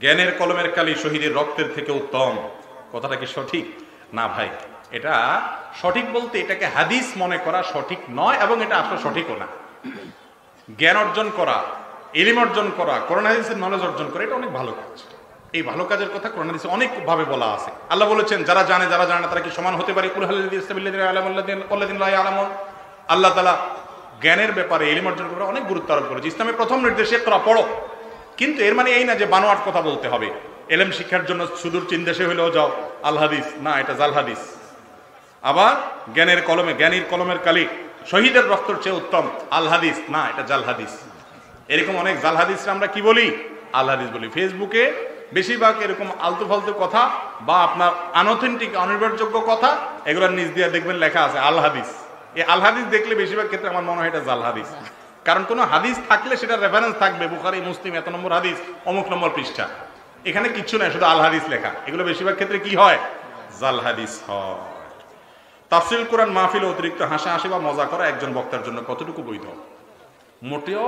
জ্ঞানের কলমের কালি শহীদের রক্তের থেকে উত্তম। কথাটা কি সঠিক? না ভাই, এটা সঠিক বলতে এটাকে হাদিস মনে করা সঠিক নয় এবং এটা আসলে সঠিকও না। জ্ঞান অর্জন করা এলিম অর্জন করা করোনা হাদিসের নলেজ অর্জন করা, এটা অনেক ভালো কাজ। এই ভালো কাজের কথা করোনা হাদিসে অনেক ভাবে বলা আছে। আল্লাহ বলেছেন, যারা জানে যারা জানে তারা কি সমান হতে পারে? লা আল্লাহ তালা জ্ঞানের ব্যাপারে এলিম অর্জন করার অনেক গুরুত্ব আরোপ করেছে। ইসলামের প্রথম নির্দেশে ইকরা, পড়ো। কিন্তু এর মানে এই না যে বানোয়াট কথা বলতে হবে। এলেম শিক্ষার জন্য সুদূর চীন দেশে হইলেও যাও। আল হাদিস। না, এটা জাল হাদিস। আবার জ্ঞানের কলমে, জ্ঞানীর কলমের কালি, শহীদের রক্তর চেয়ে উত্তম। আল হাদিস। না, এটা জাল হাদিস। এরকম অনেক জাল হাদিস আমরা কি বলি? আল হাদিস বলি। ফেসবুকে বেশিরভাগ এরকম আলতু ফালতু কথা বা আপনার আনঅথেন্টিক অনির্ভরযোগ্য কথা এগুলোর নিজ দিয়ে দেখবেন লেখা আছে, আল হাদিস। এই আল হাদিস দেখলে বেশিরভাগ ক্ষেত্রে আমার মনে হয় এটা জাল হাদিস। কারণ কোনো হাদিস থাকলে সেটা রেফারেন্স থাকবে। বুখারি, মুসলিম, এত নম্বর হাদিস, অমুক নম্বর পৃষ্ঠা। এখানে কিচ্ছু নাই, শুধু আল হাদিস লেখা। এগুলো বেশিরভাগ ক্ষেত্রে কি হয়? জাল হাদিস হয়। তাফসিল কোরআন মাহফিল অতিরিক্ত হাসা হাসি বা মজা করা একজন বক্তার জন্য কতটুকু বৈধ? মোটেও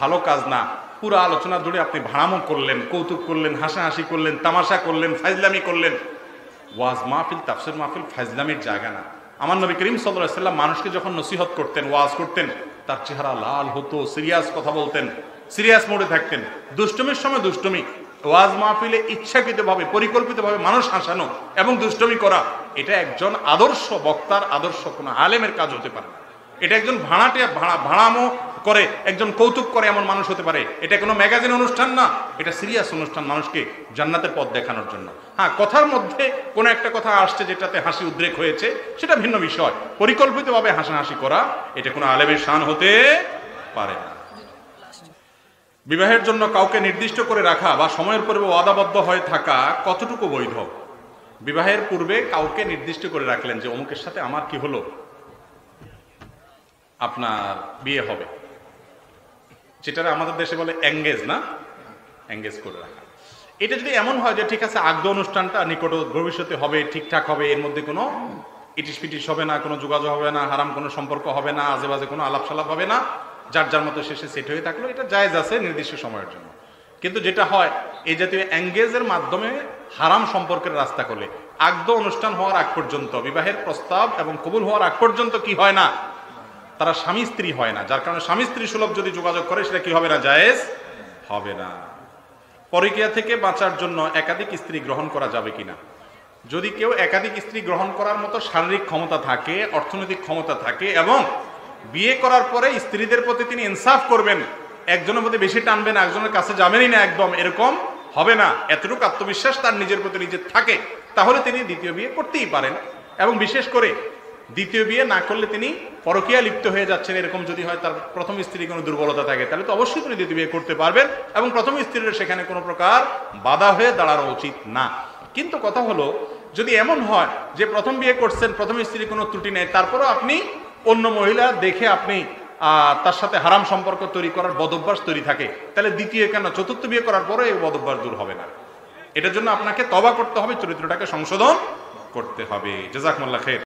ভালো কাজ না। পুরো আলোচনা জুড়ে আপনি ভাড়ামো করলেন, কৌতুক করলেন, হাসাহাসি করলেন, তামাশা করলেন, ফাইজলামি করলেন। ওয়াজ মাহফিল, তাফসির মাহফিল ফাইজলামির জায়গা না। আমার নবী করিম সাল্লাহ মানুষকে যখন নসিহত করতেন, ওয়াজ করতেন তার চেহারা লাল হতো, সিরিয়াস কথা বলতেন, সিরিয়াস মোডে থাকতেন। দুষ্টমির সময় দুষ্টমি, ওয়াজ মাহফিলে ইচ্ছাকৃতভাবে, পরিকল্পিতভাবে মানুষ হাসানো এবং দুষ্টমি করা, এটা একজন আদর্শ বক্তার আদর্শ কোনো আলেমের কাজ হতে পারে না। এটা একজন ভাড়াটে, ভাড়া, ভাড়ামো করে, একজন কৌতুক করে এমন মানুষ হতে পারে। এটা কোনো ম্যাগাজিন অনুষ্ঠান না, এটা সিরিয়াস অনুষ্ঠান মানুষকে জান্নাতের পথ দেখানোর জন্য। হ্যাঁ কথার মধ্যে কোনো একটা কথা আসছে যেটাতে হাসি উদ্রেক হয়েছে, সেটা ভিন্ন বিষয়। পরিকল্পিতভাবে হাসাহাসি করা, এটা কোনো আলেমের শান হতে পারে না। বিবাহের জন্য কাউকে নির্দিষ্ট করে রাখা বা সময়ের পূর্বে ওয়াদাবদ্ধ হয়ে থাকা কতটুকু বৈধ? বিবাহের পূর্বে কাউকে নির্দিষ্ট করে রাখলেন যে, অমুকের সাথে আমার কি হলো? আপনার বিয়ে হবে। যেটা আমাদের দেশে বলে এঙ্গেজ না? এঙ্গেজ করে রাখা। এটা যদি এমন হয় যে ঠিক আছে আগ্ধ অনুষ্ঠানটা নিকট ভবিষ্যতে হবে, ঠিকঠাক হবে, এর মধ্যে কোনো ইটিস পিটিস হবে না, কোনো যোগাযোগ হবে না, হারাম কোনো সম্পর্ক হবে না আজে বাজে কোনো আলাপ সালাপ হবে না, যার যার মতো শেষে সেট হয়ে থাকল, এটা জায়েজ আছে নির্দিষ্ট সময়ের জন্য। কিন্তু যেটা হয়, এই জাতীয় এঙ্গেজের মাধ্যমে হারাম সম্পর্কের রাস্তা করলে আগ্ধ অনুষ্ঠান হওয়ার আগ পর্যন্ত, বিবাহের প্রস্তাব এবং কবুল হওয়ার আগ পর্যন্ত কি হয় না তারা স্বামী স্ত্রী হয় না। যার কারণে স্বামী স্ত্রী সুলভ যদি যোগাযোগ করে, সেটা কি হবে না? জায়েজ হবে না। পরকিয়া থেকে বাঁচার জন্য একাধিক স্ত্রী গ্রহণ করা যাবে কিনা? যদি কেউ একাধিক স্ত্রী গ্রহণ করার মতো শারীরিক ক্ষমতা থাকে, অর্থনৈতিক ক্ষমতা থাকে এবং বিয়ে করার পরে স্ত্রীদের প্রতি তিনি ইনসাফ করবেন, একজনের প্রতি বেশি টানবেন একজনের কাছে যাবেনই না একদম, এরকম হবে না। এতটুকু আত্মবিশ্বাস তার নিজের প্রতি নিজের থাকে, তাহলে তিনি দ্বিতীয় বিয়ে করতেই পারেন। এবং বিশেষ করে দ্বিতীয় বিয়ে না করলে তিনি পরকীয়া লিপ্ত হয়ে যাচ্ছেন, এরকম যদি হয় তার প্রথম স্ত্রীর কোনো দুর্বলতা থাকে, তাহলে তো অবশ্যই তিনি দ্বিতীয় বিয়ে করতে পারবেন এবং প্রথম স্ত্রীর সেখানে কোনো প্রকার বাধা হয়ে দাঁড়ানো উচিত না। কিন্তু কথা হলো, যদি এমন হয় যে প্রথম বিয়ে করছেন, প্রথম স্ত্রীর কোনো ত্রুটি নেই, তারপরও আপনি অন্য মহিলা দেখে আপনি তার সাথে হারাম সম্পর্ক তৈরি করার বদভ্যাস তৈরি থাকে, তাহলে দ্বিতীয় কেন? চতুর্থ বিয়ে করার পরে এই বদভ্যাস দূর হবে না। এটার জন্য আপনাকে তবা করতে হবে, চরিত্রটাকে সংশোধন করতে হবে। জাজাকমুল্লাহ খের